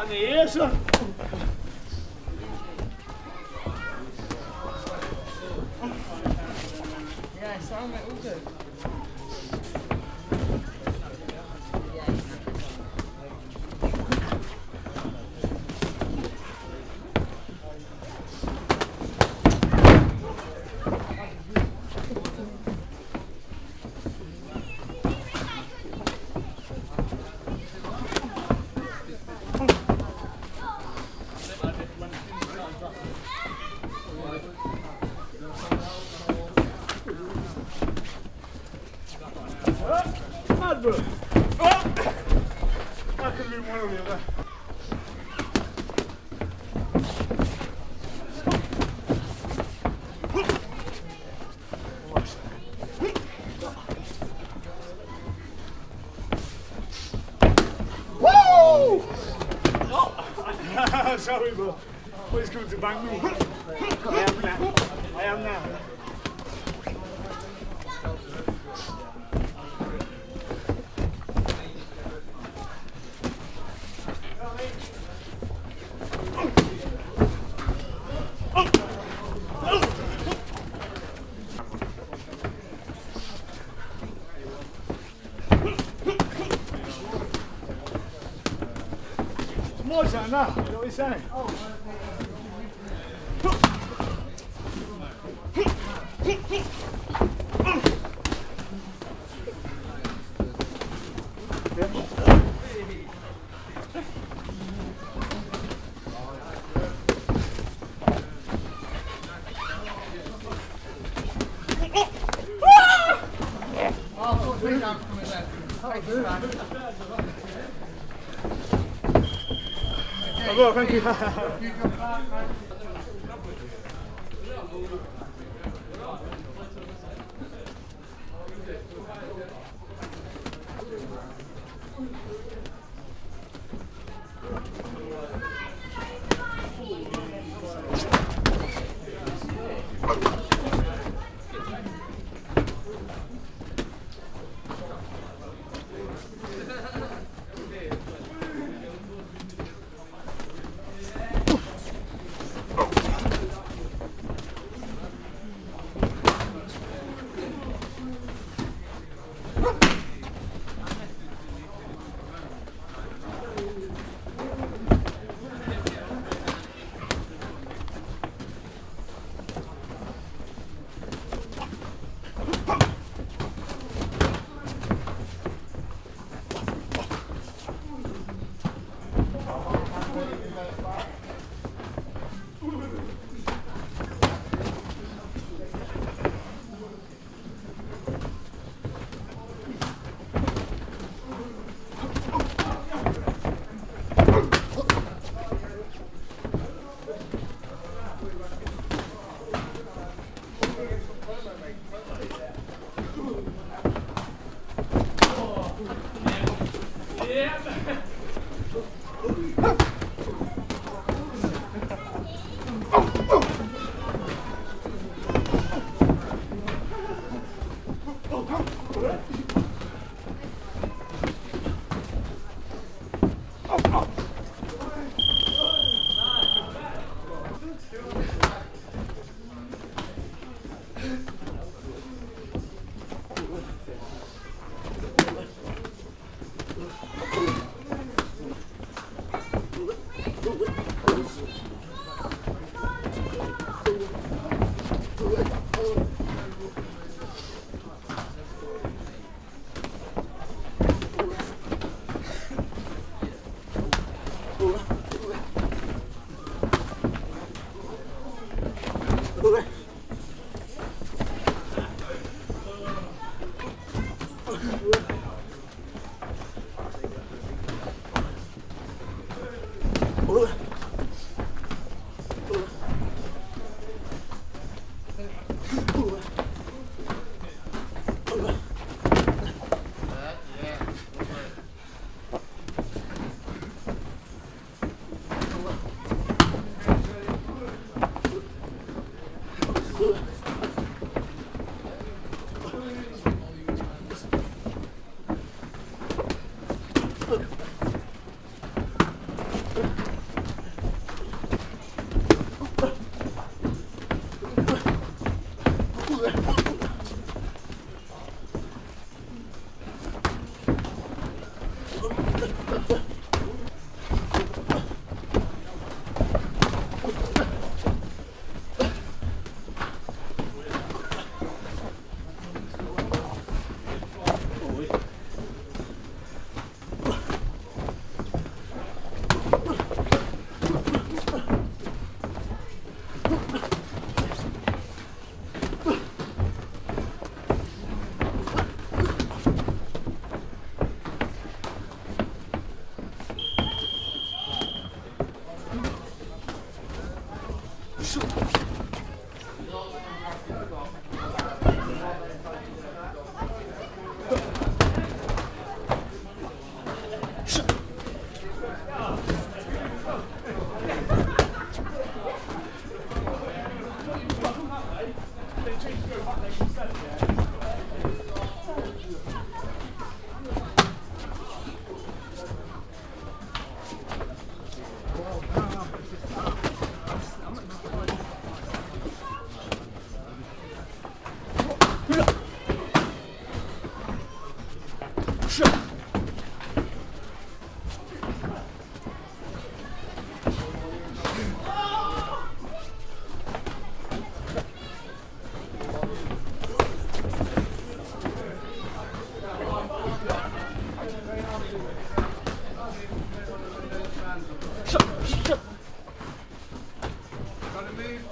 Vanessa. Sorry, but Always coming to bang me. I am now. I am now. My turn now. You know what he's saying? Oh, three Oh, well, thank you.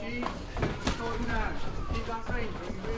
Keep that range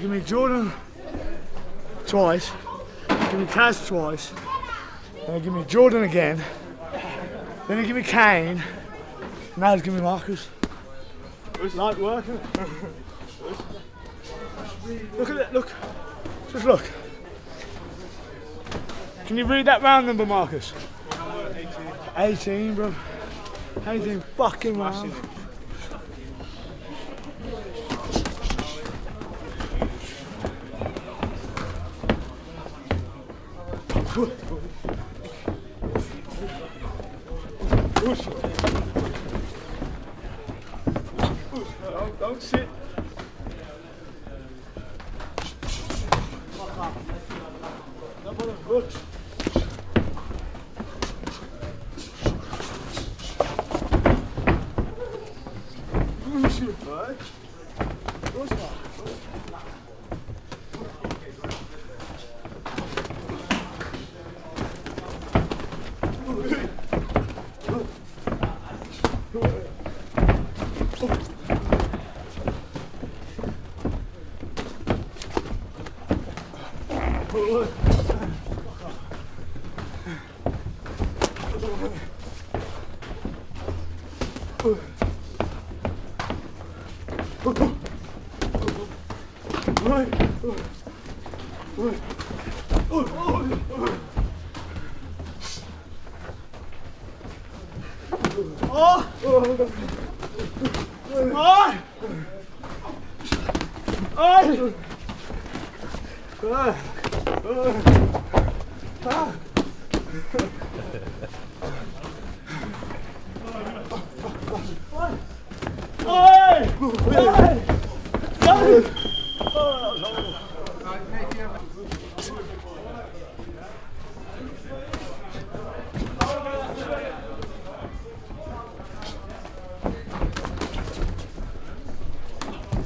give me Jordan twice, give me Taz twice, then you give me Jordan again, then you give me Kane, now you give me Marcus. It's light work, isn't it? Look at it, look. Just look. Can you read that round number, Marcus? 18, bro. 18 fucking Puxa. Puxa. Don't, don't sit. Number of books. 어!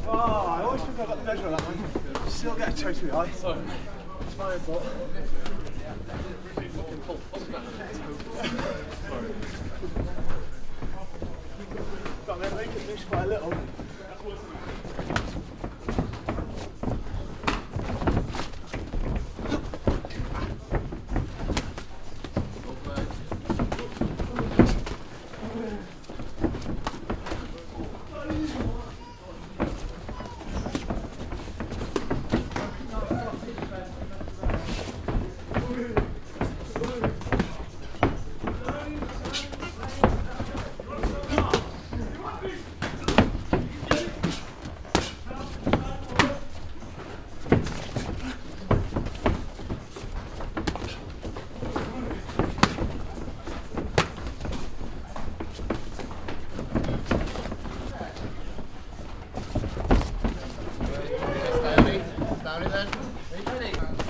Oh, I always think I've got the measure on that one. Still get a toe to the eye. Sorry. It's my fault. Got me make it miss by a little. 没开那个